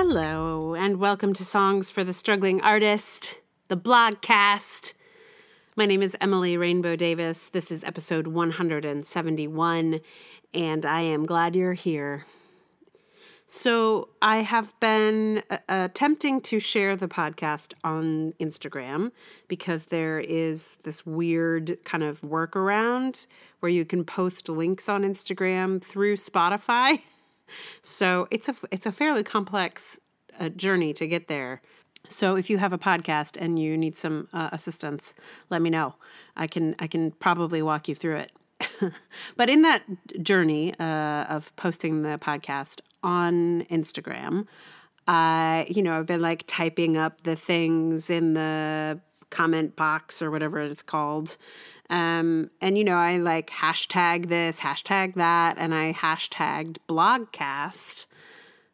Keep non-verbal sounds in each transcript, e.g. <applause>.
Hello, and welcome to Songs for the Struggling Artist, the blogcast. My name is Emily Rainbow Davis. This is episode 171, and I am glad you're here. So, I have been uh, attempting to share the podcast on Instagram because there is this weird kind of workaround where you can post links on Instagram through Spotify. <laughs> So, it's a it's a fairly complex uh, journey to get there. So if you have a podcast and you need some uh, assistance, let me know. I can I can probably walk you through it. <laughs> but in that journey uh, of posting the podcast on Instagram, I, you know, I've been like typing up the things in the comment box or whatever it's called. Um, and, you know, I like hashtag this, hashtag that, and I hashtagged blogcast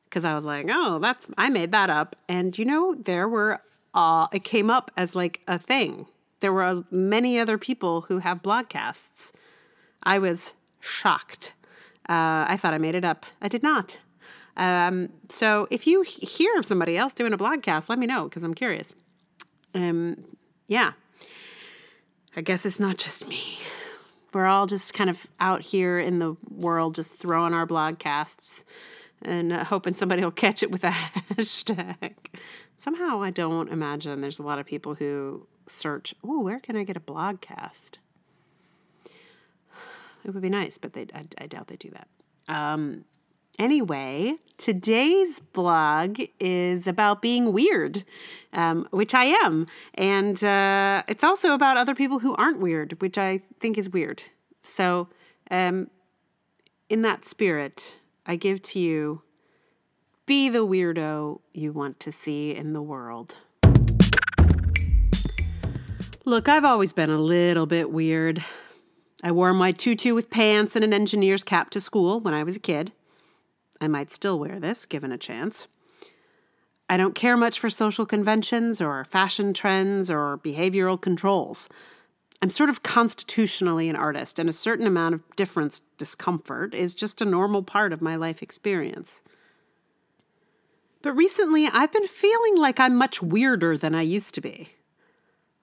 because I was like, oh, that's, I made that up. And, you know, there were, uh, it came up as like a thing. There were many other people who have blogcasts. I was shocked. Uh, I thought I made it up. I did not. Um, so if you hear of somebody else doing a blogcast, let me know because I'm curious. Um, yeah. I guess it's not just me. We're all just kind of out here in the world, just throwing our blogcasts and uh, hoping somebody will <laughs> catch it with a hashtag. Somehow, I don't imagine there's a lot of people who search, oh, where can I get a blogcast? It would be nice, but they, I, I doubt they do that. Um, anyway, today's blog is about being weird, um, which I am. And uh, it's also about other people who aren't weird, which I think is weird. So, um, in that spirit, I give to you be the weirdo you want to see in the world. Look, I've always been a little bit weird. I wore my tutu with pants and an engineer's cap to school when I was a kid. I might still wear this, given a chance. I don't care much for social conventions or fashion trends or behavioral controls. I'm sort of constitutionally an artist, and a certain amount of difference discomfort is just a normal part of my life experience. But recently, I've been feeling like I'm much weirder than I used to be.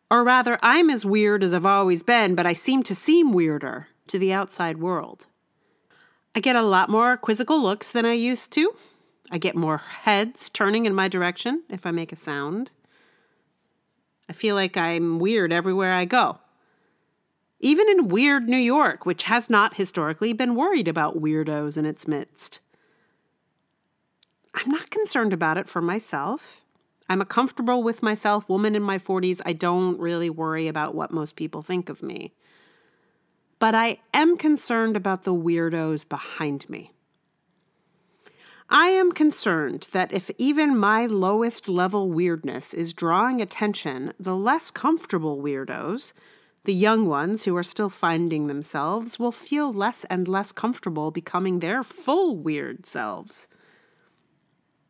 Or rather, I'm as weird as I've always been, but I seem to seem weirder to the outside world. I get a lot more quizzical looks than I used to. I get more heads turning in my direction if I make a sound. I feel like I'm weird everywhere I go. Even in weird New York, which has not historically been worried about weirdos in its midst. I'm not concerned about it for myself. I'm a comfortable with myself woman in my 40s. I don't really worry about what most people think of me. But I am concerned about the weirdos behind me. I am concerned that if even my lowest level weirdness is drawing attention, the less comfortable weirdos, the young ones who are still finding themselves, will feel less and less comfortable becoming their full weird selves.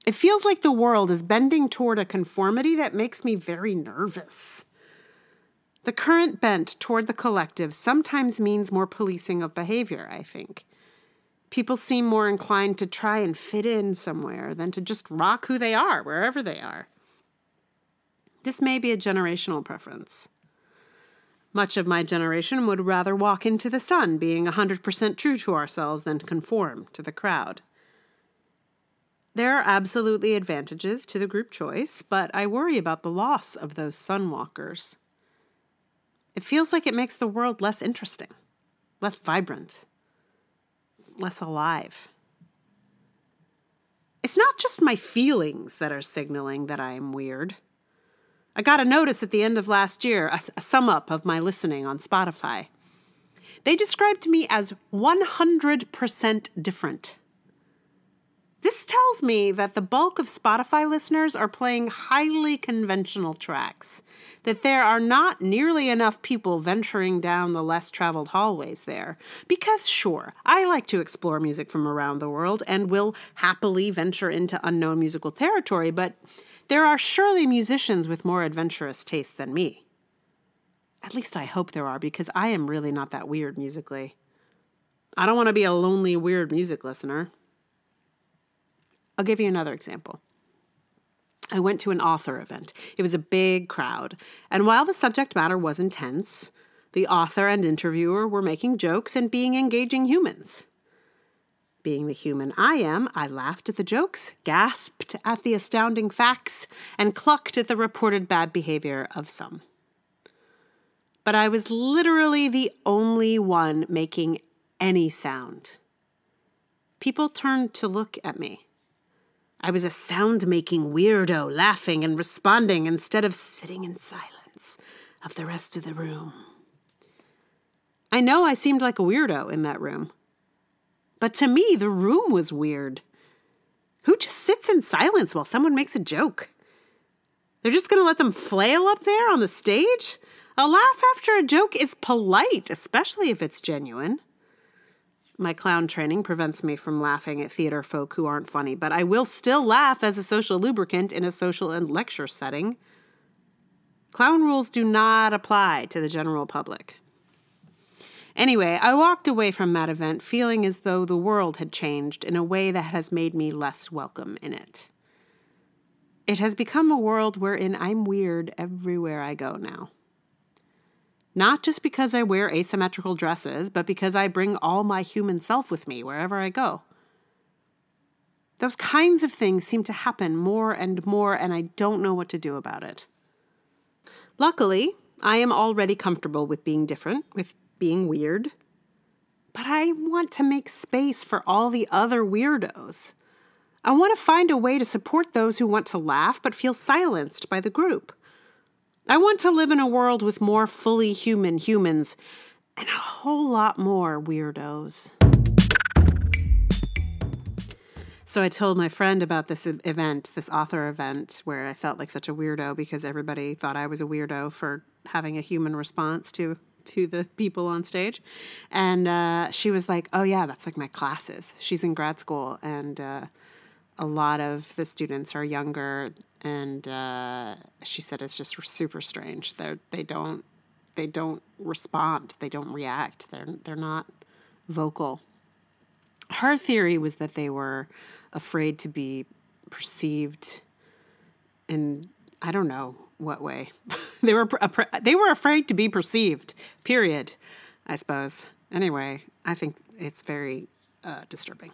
It feels like the world is bending toward a conformity that makes me very nervous. The current bent toward the collective sometimes means more policing of behavior, I think. People seem more inclined to try and fit in somewhere than to just rock who they are, wherever they are. This may be a generational preference. Much of my generation would rather walk into the sun, being 100% true to ourselves, than conform to the crowd. There are absolutely advantages to the group choice, but I worry about the loss of those sunwalkers. It feels like it makes the world less interesting, less vibrant, less alive. It's not just my feelings that are signaling that I am weird. I got a notice at the end of last year, a, a sum up of my listening on Spotify. They described me as 100% different. This tells me that the bulk of Spotify listeners are playing highly conventional tracks, that there are not nearly enough people venturing down the less traveled hallways there. Because, sure, I like to explore music from around the world and will happily venture into unknown musical territory, but there are surely musicians with more adventurous tastes than me. At least I hope there are, because I am really not that weird musically. I don't want to be a lonely, weird music listener. I'll give you another example. I went to an author event. It was a big crowd. And while the subject matter was intense, the author and interviewer were making jokes and being engaging humans. Being the human I am, I laughed at the jokes, gasped at the astounding facts, and clucked at the reported bad behavior of some. But I was literally the only one making any sound. People turned to look at me. I was a sound making weirdo, laughing and responding instead of sitting in silence of the rest of the room. I know I seemed like a weirdo in that room. But to me, the room was weird. Who just sits in silence while someone makes a joke? They're just going to let them flail up there on the stage? A laugh after a joke is polite, especially if it's genuine. My clown training prevents me from laughing at theater folk who aren't funny, but I will still laugh as a social lubricant in a social and lecture setting. Clown rules do not apply to the general public. Anyway, I walked away from that event feeling as though the world had changed in a way that has made me less welcome in it. It has become a world wherein I'm weird everywhere I go now. Not just because I wear asymmetrical dresses, but because I bring all my human self with me wherever I go. Those kinds of things seem to happen more and more, and I don't know what to do about it. Luckily, I am already comfortable with being different, with being weird, but I want to make space for all the other weirdos. I want to find a way to support those who want to laugh but feel silenced by the group. I want to live in a world with more fully human humans and a whole lot more weirdos. So I told my friend about this event, this author event, where I felt like such a weirdo because everybody thought I was a weirdo for having a human response to to the people on stage. And uh, she was like, Oh, yeah, that's like my classes. She's in grad school, and uh, a lot of the students are younger. And uh, she said it's just super strange. They're, they don't they don't respond. They don't react. They're they're not vocal. Her theory was that they were afraid to be perceived in I don't know what way. <laughs> they were they were afraid to be perceived. Period. I suppose. Anyway, I think it's very uh, disturbing.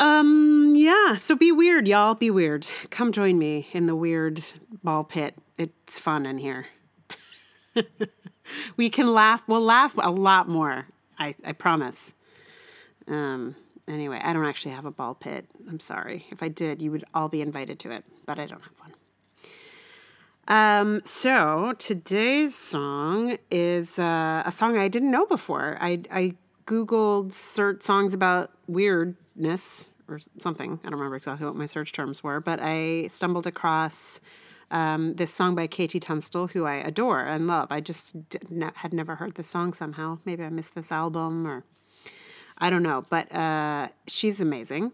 Um, yeah. So be weird, y'all. Be weird. Come join me in the weird ball pit. It's fun in here. <laughs> we can laugh. We'll laugh a lot more. I I promise. Um. Anyway, I don't actually have a ball pit. I'm sorry. If I did, you would all be invited to it, but I don't have one. Um, so today's song is uh, a song I didn't know before. I, I Googled search songs about weirdness or something. I don't remember exactly what my search terms were, but I stumbled across um, this song by KT Tunstall, who I adore and love. I just ne- had never heard the song somehow. Maybe I missed this album or I don't know, but uh, she's amazing.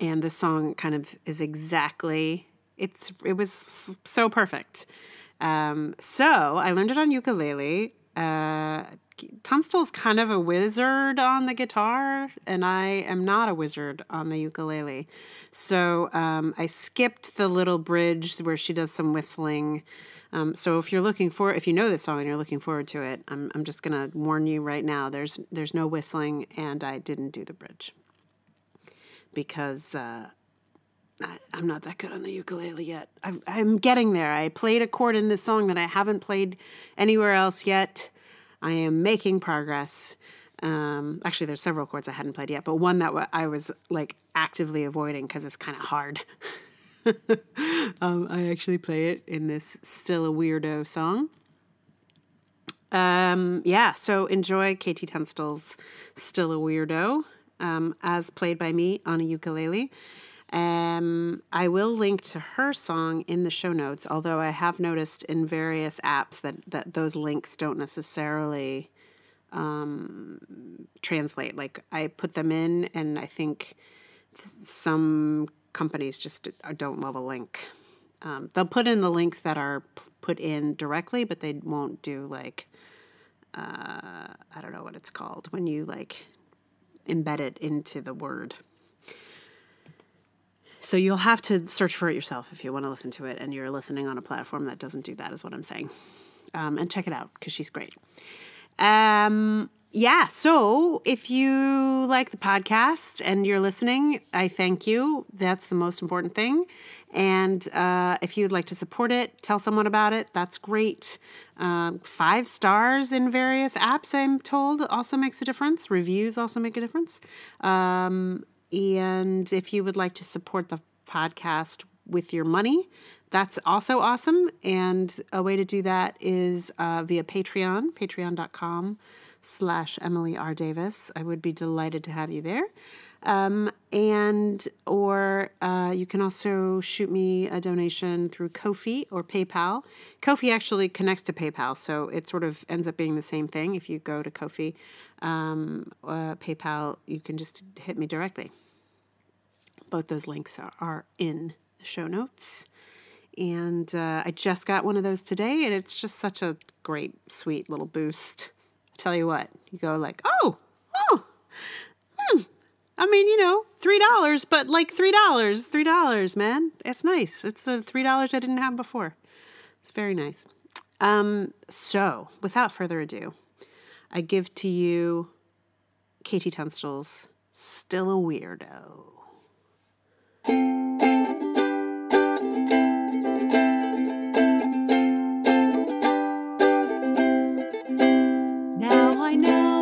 And this song kind of is exactly it's it was so perfect. Um, so I learned it on ukulele. Uh, Tunstall's kind of a wizard on the guitar, and I am not a wizard on the ukulele. So um, I skipped the little bridge where she does some whistling. Um, so if you're looking for, if you know this song and you're looking forward to it, I'm I'm just gonna warn you right now. There's there's no whistling, and I didn't do the bridge because uh, I'm not that good on the ukulele yet. I'm, I'm getting there. I played a chord in this song that I haven't played anywhere else yet. I am making progress. Um, actually, there's several chords I hadn't played yet, but one that I was like actively avoiding because it's kind of hard. <laughs> um, I actually play it in this Still a Weirdo song. Um, yeah, so enjoy KT Tunstall's Still a Weirdo um, as played by me on a ukulele. Um, I will link to her song in the show notes, although I have noticed in various apps that, that those links don't necessarily um, translate. Like I put them in, and I think some companies just don't love a link. Um, they'll put in the links that are put in directly, but they won't do like uh, I don't know what it's called when you like embed it into the word. So you'll have to search for it yourself if you want to listen to it, and you're listening on a platform that doesn't do that, is what I'm saying. Um, and check it out because she's great. Um, yeah, so if you like the podcast and you're listening, I thank you. That's the most important thing. And uh, if you'd like to support it, tell someone about it. That's great. Um, five stars in various apps, I'm told, also makes a difference. Reviews also make a difference. Um, and if you would like to support the podcast with your money, that's also awesome. And a way to do that is uh, via Patreon, patreon.com slash Emily R. Davis. I would be delighted to have you there. Um, and or uh, you can also shoot me a donation through Ko-fi or PayPal. Ko-fi actually connects to PayPal, so it sort of ends up being the same thing. If you go to Ko-fi, um, uh, PayPal, you can just hit me directly. Both those links are, in the show notes. And uh, I just got one of those today, and it's just such a great, sweet little boost. I tell you what, you go like, oh, oh, hmm. I mean, you know, three dollars, but like three dollars, three dollars, man. It's nice. It's the three dollars I didn't have before. It's very nice. Um, so, without further ado, I give to you KT Tunstall's Still a Weirdo. Now I know